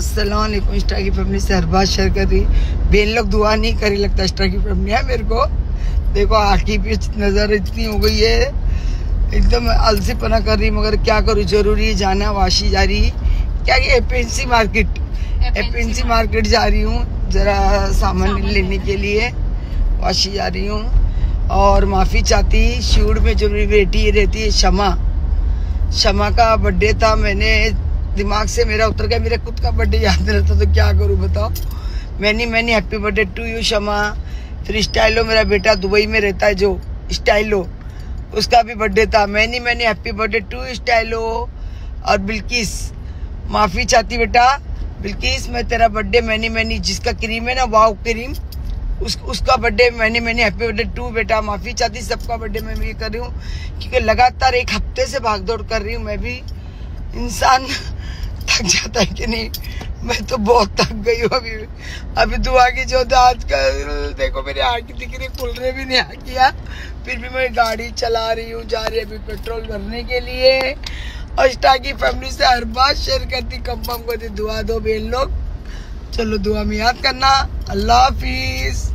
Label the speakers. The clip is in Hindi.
Speaker 1: अस्सलाम इस्टा की फैमिली से हर बात शेयर कर रही बेन लोग दुआ नहीं करी लगता इस्टा की फैमिली है मेरे को। देखो आँखी भी नज़र इतनी हो गई है। एकदम अलसी पना कर रही मगर क्या करूँ ज़रूरी है जाना वाशी जा रही क्या ये एपीएनसी मार्केट? एपीएनसी मार्केट जा रही हूँ जरा सामान लेने के लिए। वाशी जा रही हूँ। और माफ़ी चाहती शूट में जो मेरी बेटी रहती है शमा। शमा का बर्थडे था मैंने दिमाग से मेरा उतर गया, मेरा खुद का बर्थडे याद रहता तो क्या करूँ बताओ? Many many happy birthday to you Shama. फिर स्टाइलो मेरा बेटा दुबई में रहता है जो स्टाइलो उसका भी बर्थडे था। Many many happy birthday to Stylo और बिल्किस, माफ़ी चाहती बेटा। बिल्किस, मैं तेरा बर्थडे मैनी मैनी जिसका क्रीम है ना वाव क्रीम उस, उसका बर्थडे मैंने मैंने हैप्पी बर्थडे टू बेटा। माफ़ी चाहती, सबका बर्थडे मैं भी कर रही हूँ। क्योंकि लगातार एक हफ़्ते से भागदौड़ कर रही हूँ मैं भी। इंसान थक जाता है कि नहीं, मैं तो बहुत थक गई हूँ अभी। अभी दुआ की जो आज का देखो मेरी आँख दिख रही खुलने भी नहीं आ किया फिर भी मैं गाड़ी चला रही हूँ, जा रही अभी पेट्रोल भरने के लिए। अष्टा की फैमिली से हर बात शेयर करती कम कम करती, दुआ दो बेन लोग। चलो दुआ में याद करना। अल्लाह हाफिज़।